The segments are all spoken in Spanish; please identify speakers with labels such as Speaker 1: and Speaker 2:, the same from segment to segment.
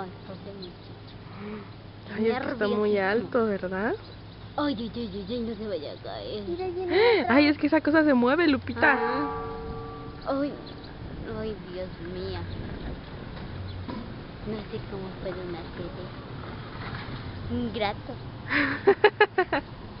Speaker 1: Ay, pobre muchacho.
Speaker 2: Ay, es que está muy alto, ¿verdad?
Speaker 1: Ay, ay, ay, ay, no se vaya a caer.
Speaker 3: Mira.
Speaker 2: Ay, es que esa cosa se mueve, Lupita.
Speaker 1: Ah. Ay, ay, Dios mío. No sé cómo pueden hacer eso. Ingrato.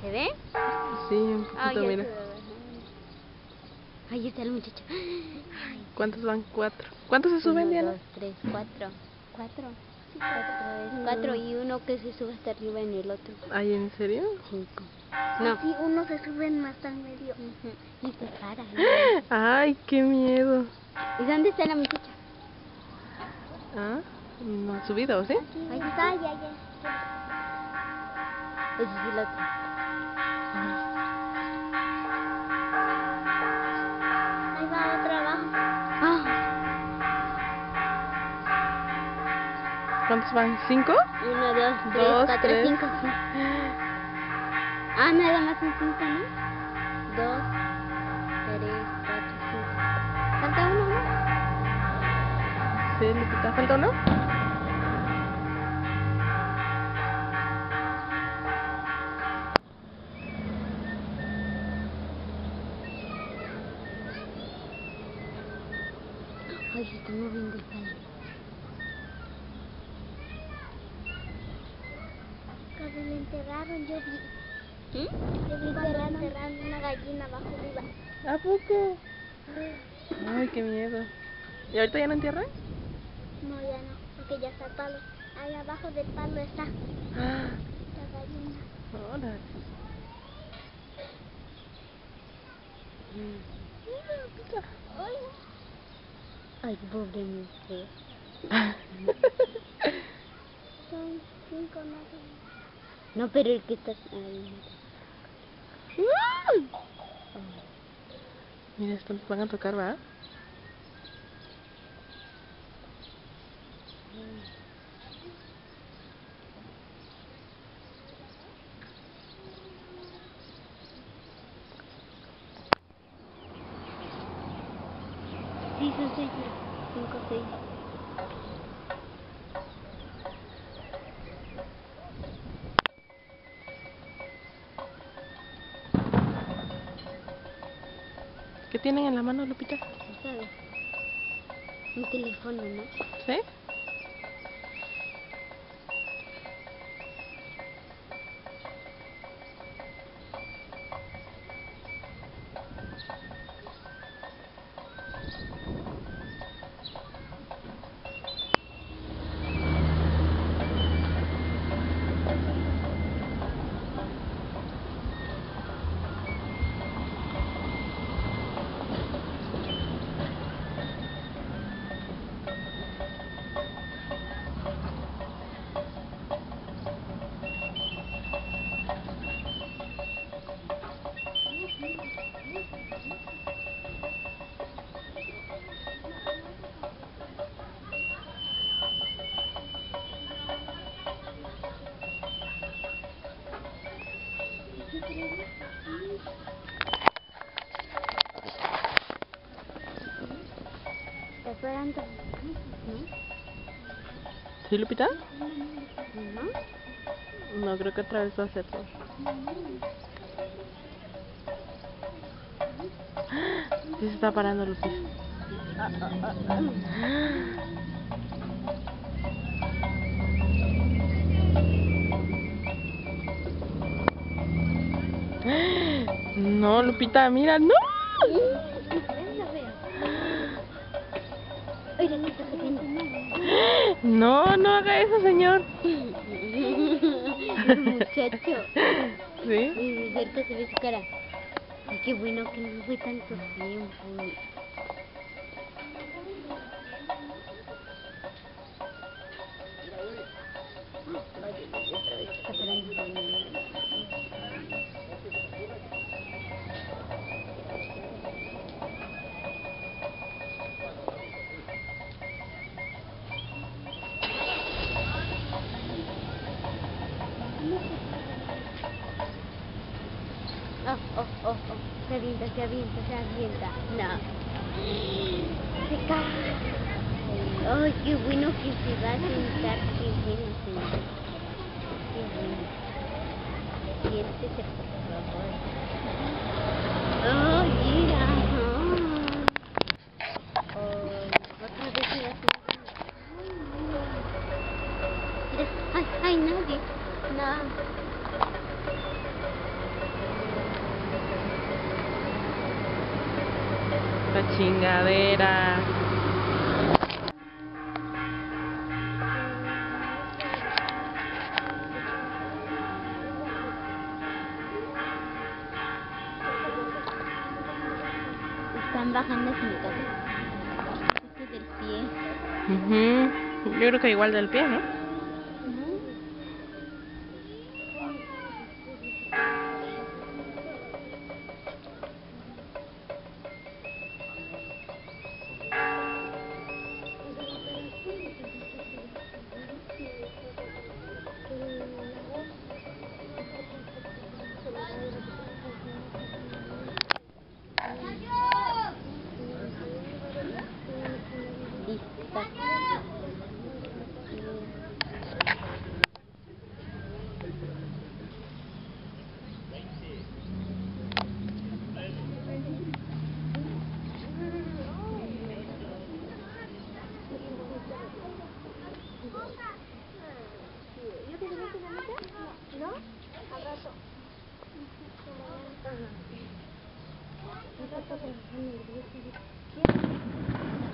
Speaker 1: ¿Se ve?
Speaker 2: Sí, un
Speaker 1: Ay,
Speaker 2: poquito,
Speaker 1: ya
Speaker 2: mira.
Speaker 1: Ahí está el muchacho.
Speaker 2: ¿Cuántos van? Cuatro. ¿Cuántos se suben,
Speaker 1: Uno,
Speaker 2: Diana?
Speaker 1: dos, tres, cuatro. Cuatro. Cuatro, es cuatro y uno que se sube hasta arriba en el otro.
Speaker 2: Ay, ¿en serio?
Speaker 1: Cinco. No.
Speaker 3: Sí, uno se sube más al medio.
Speaker 1: Y se para.
Speaker 2: Ay, qué miedo.
Speaker 1: ¿Y dónde está la muchacha?
Speaker 2: ¿Ah? No ha subido, ¿sí?
Speaker 3: Ahí está, ya, ya.
Speaker 1: Ese es el otro.
Speaker 2: ¿Cuántos van? ¿Cinco?
Speaker 1: uno, dos, tres,
Speaker 2: Dos,
Speaker 1: cuatro,
Speaker 2: tres.
Speaker 1: cinco. Ah, nada más son cinco, ¿no? Dos, tres, cuatro, cinco. Falta uno, ¿no?
Speaker 2: Sí, Lupita. ¿Falta uno?
Speaker 3: Cuando le enterraron, yo vi.
Speaker 1: ¿Mm?
Speaker 3: Yo vi cuando enterraron una gallina abajo arriba.
Speaker 2: ¿A poco? Ay, qué miedo. ¿Y ahorita ya no entierran?
Speaker 3: No, ya no, porque ya está el palo. Ahí abajo del palo está
Speaker 2: Ah,
Speaker 3: la gallina.
Speaker 2: Órale.
Speaker 3: Ay,
Speaker 1: pobre mujer.
Speaker 3: son cinco más.
Speaker 1: No, pero el que está ahí.
Speaker 2: Mira, estos van a tocar, ¿va?
Speaker 1: Sí, son seis. Cinco, seis.
Speaker 2: ¿Qué tienen en la mano, Lupita?
Speaker 1: ¿Sabes? Un teléfono, ¿no?
Speaker 2: ¿Sí?
Speaker 1: ¿Está esperando?
Speaker 2: ¿Sí, Lupita?
Speaker 1: ¿No?
Speaker 2: No, creo que otra vez va a hacerlo. Sí se está parando, Lupita. No, Lupita, mira, no. No, no haga eso, señor.
Speaker 1: Muchacho.
Speaker 2: ¿Sí?
Speaker 1: Y cerca se ve su cara. Ay, qué bueno que no fue tanto tiempo. Se avienta, se avienta. No. Se cae. Ay, qué bueno que se va a sentar, qué bueno, señor. Qué bueno. Siéntese, por favor. Ay, mira. Ay, otra vez se va a sentar. Mira, ay, ay, nadie. No.
Speaker 2: La chingadera.
Speaker 1: Están bajando mi casa. Este del pie.
Speaker 2: Ujú. Yo creo que igual del pie, ¿no?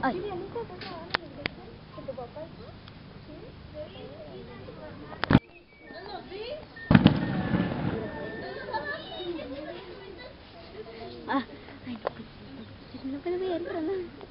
Speaker 1: Ay. Ah, ay, no, pues, no puedo ver, no.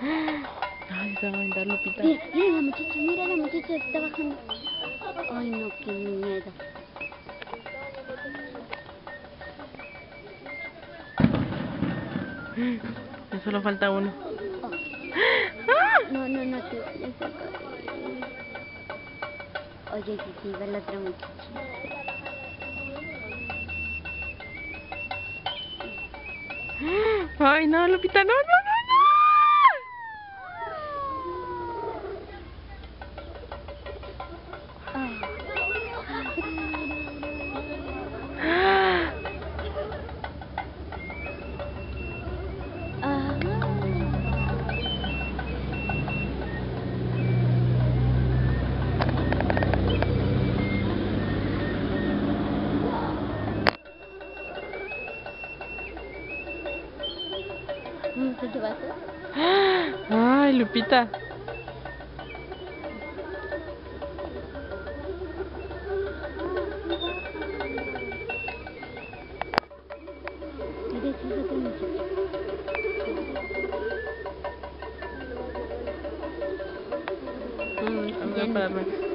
Speaker 2: Ay, se va a aventar Lupita.
Speaker 1: Mira, mira la muchacha, mira la muchacha está bajando. Ay, no, qué miedo.
Speaker 2: Ya solo falta uno.
Speaker 1: Oh,
Speaker 2: ¡Ah!
Speaker 1: no, no, no, te esa- Oye, sí, sí, va la otra muchacha.
Speaker 2: Ay, no, Lupita, no, no, no,
Speaker 1: Ay,
Speaker 2: Lupita.
Speaker 1: Mm,
Speaker 2: Vamos